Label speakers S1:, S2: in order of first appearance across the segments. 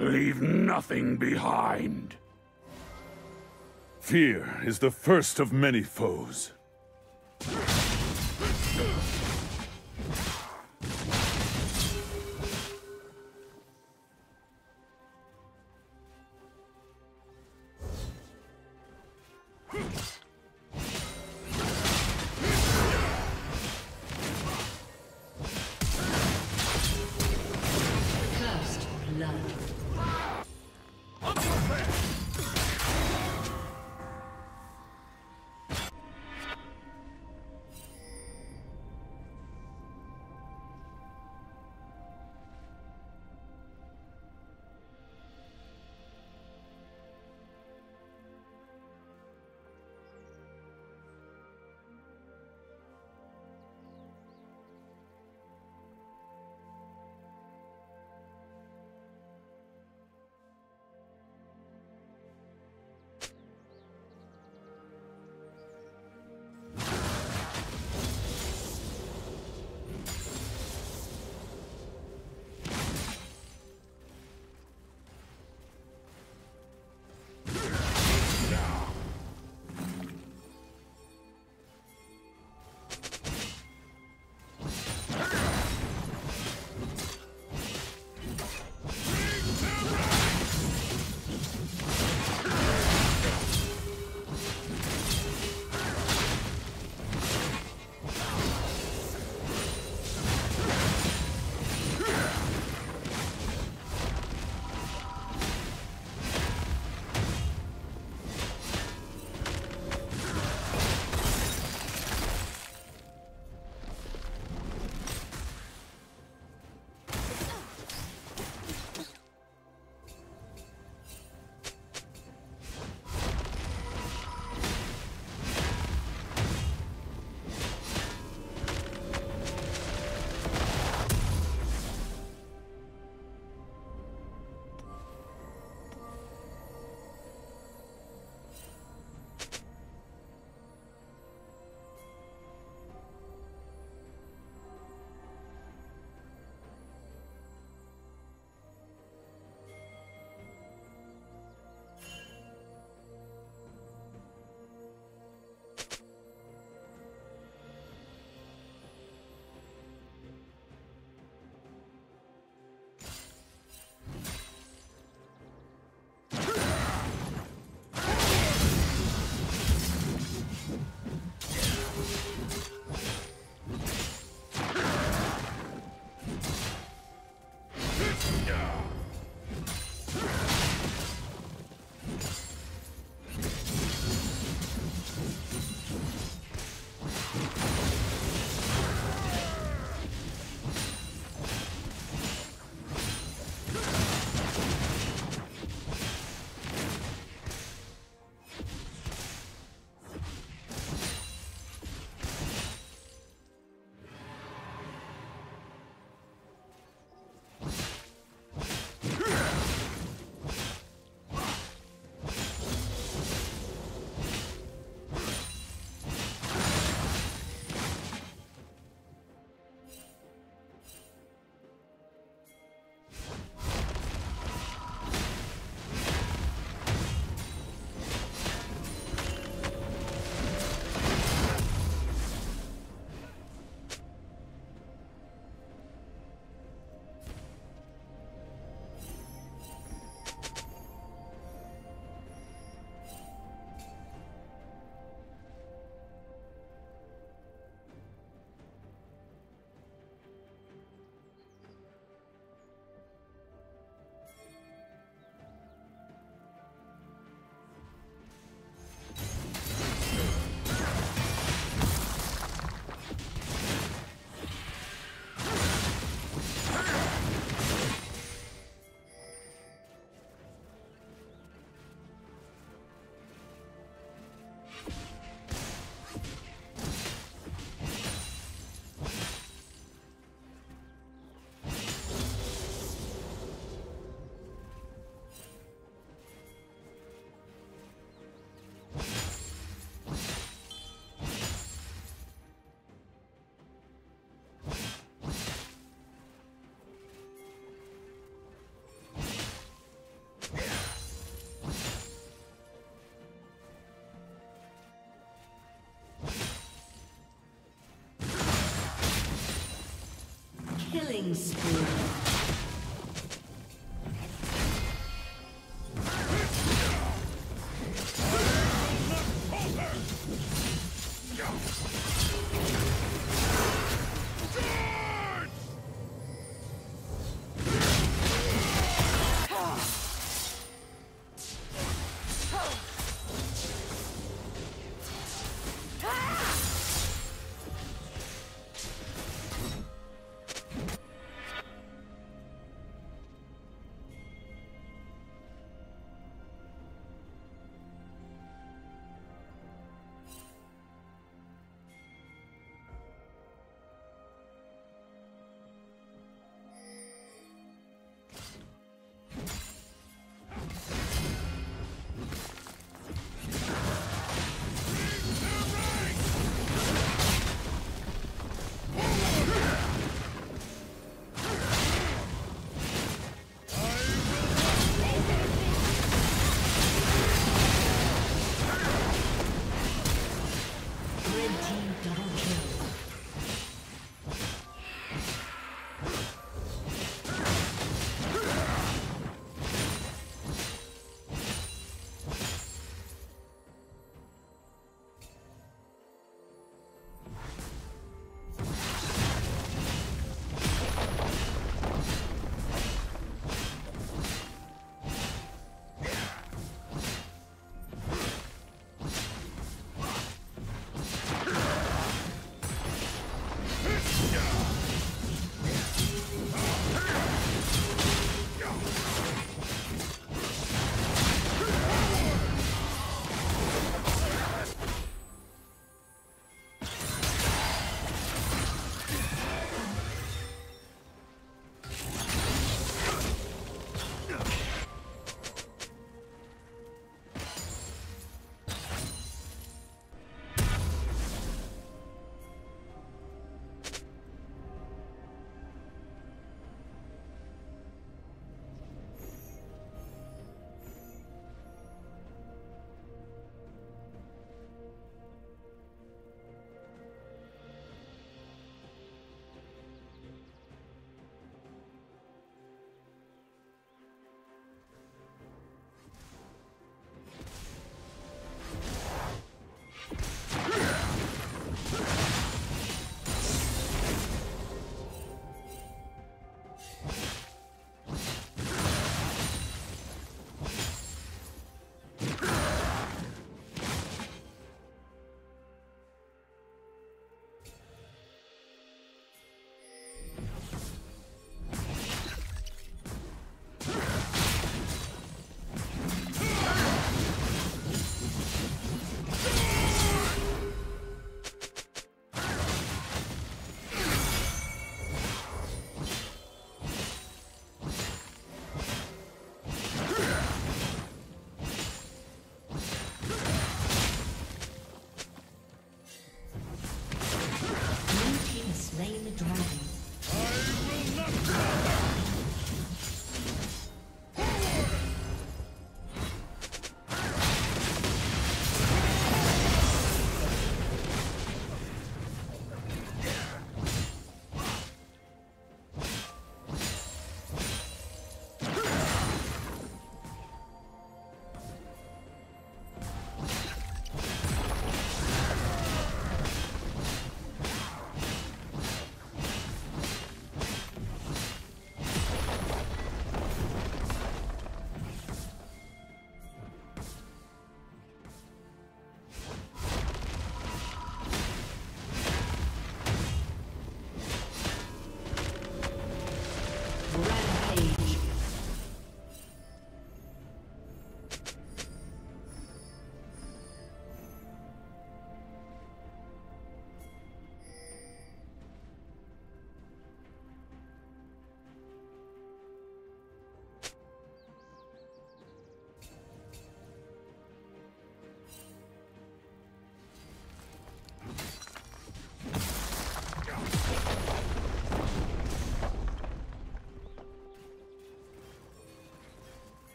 S1: Leave nothing behind.
S2: Fear is the first of many foes.
S3: Killing spree.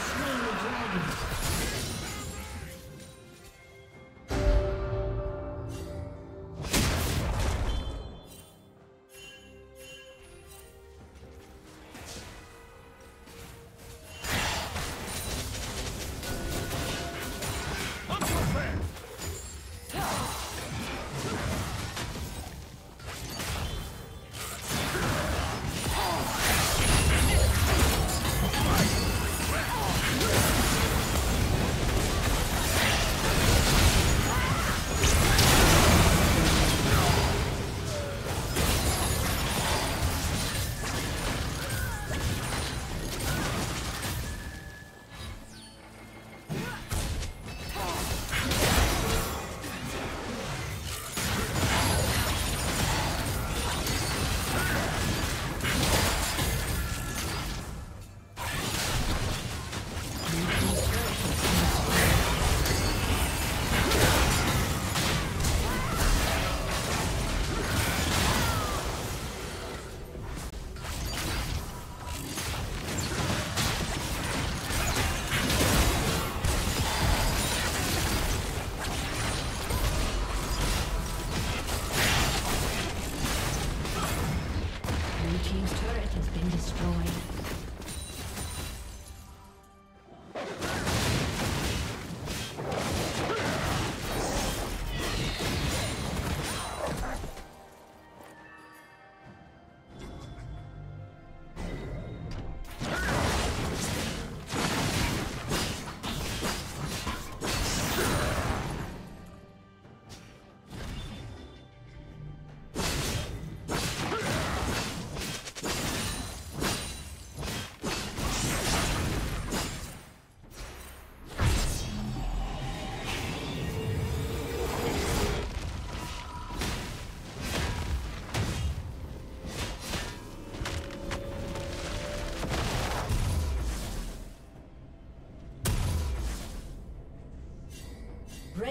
S3: slain the dragon.